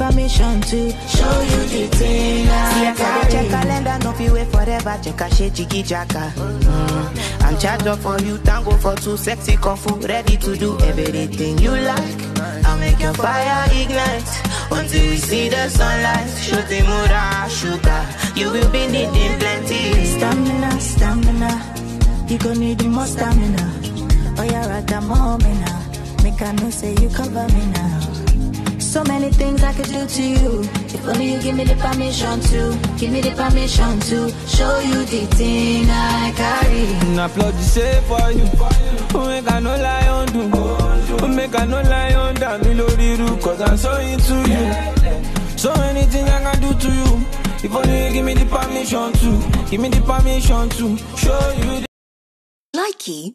permission to show you the thing I carry. Check calendar, no fit wait forever. Check a shit, jiggy jacka. Mm. I'm charged up for you, tango for two sexy kung fu, ready to do everything you like. I'll make your fire ignite until we see the sunlight. Shooting mura, sugar, you will be needing plenty. Stamina, stamina. You gon' need more stamina. Oh, yeah, right, the moment Make I know say you cover me now. So many things could do to you. If only you give me the permission to, give me the permission to show you the thing I carry. Na plot the say for you. Make I no lie on do. Make I no lie on down me lórí ru. Cause I'm so into you. So anything I can do to you. If only you give me the permission to, give me the permission to show you. The Likey